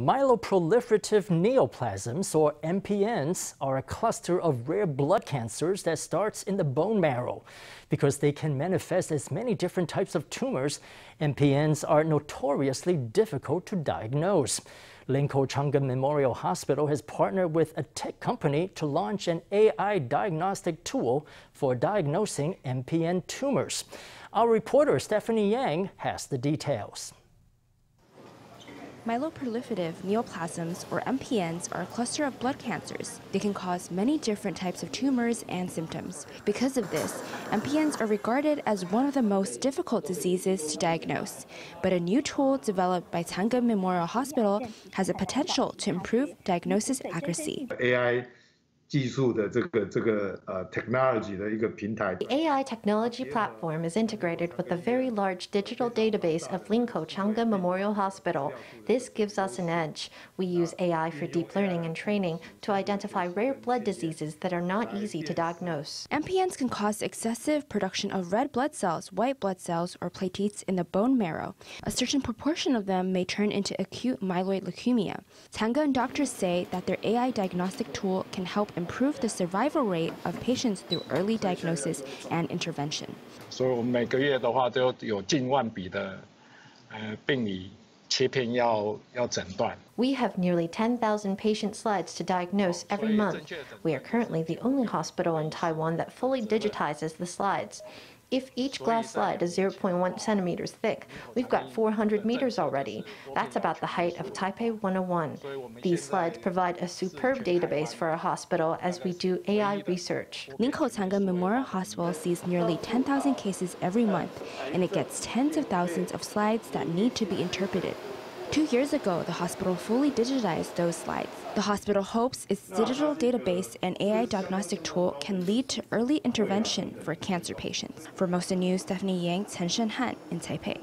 Myeloproliferative neoplasms, or MPNs, are a cluster of rare blood cancers that starts in the bone marrow. Because they can manifest as many different types of tumors, MPNs are notoriously difficult to diagnose. Linkou Chang Gung Memorial Hospital has partnered with a tech company to launch an AI diagnostic tool for diagnosing MPN tumors. Our reporter Stephany Yang has the details. Myeloproliferative neoplasms, or MPNs, are a cluster of blood cancers. They can cause many different types of tumors and symptoms. Because of this, MPNs are regarded as one of the most difficult diseases to diagnose. But a new tool developed by Chang Gung Memorial Hospital has a potential to improve diagnosis accuracy. AI the technology 的一个平台。The AI technology platform is integrated with a very large digital database of Linkou Chang Gung Memorial Hospital. This gives us an edge. We use AI for deep learning and training to identify rare blood diseases that are not uh, easy to diagnose. MPNs can cause excessive production of red blood cells, white blood cells, or platelets in the bone marrow. A certain proportion of them may turn into acute myeloid leukemia. Chang Gung doctors say that their AI diagnostic tool can help improve the survival rate of patients through early diagnosis and intervention. 所以我们每个月的话都有近万笔的呃病理切片要要诊断。We have nearly 10,000 patient slides to diagnose every month. We are currently the only hospital in Taiwan that fully digitizes the slides. If each glass slide is 0.1 centimeters thick, we've got 400 meters already. That's about the height of Taipei 101. These slides provide a superb database for our hospital as we do AI research. Linkou Chang Gung Memorial Hospital sees nearly 10,000 cases every month, and it gets tens of thousands of slides that need to be interpreted. Two years ago, the hospital fully digitized those slides. The hospital hopes its digital database and AI diagnostic tool can lead to early intervention for cancer patients. Formosa News, Stephany Yang, Chen Shenhan in Taipei.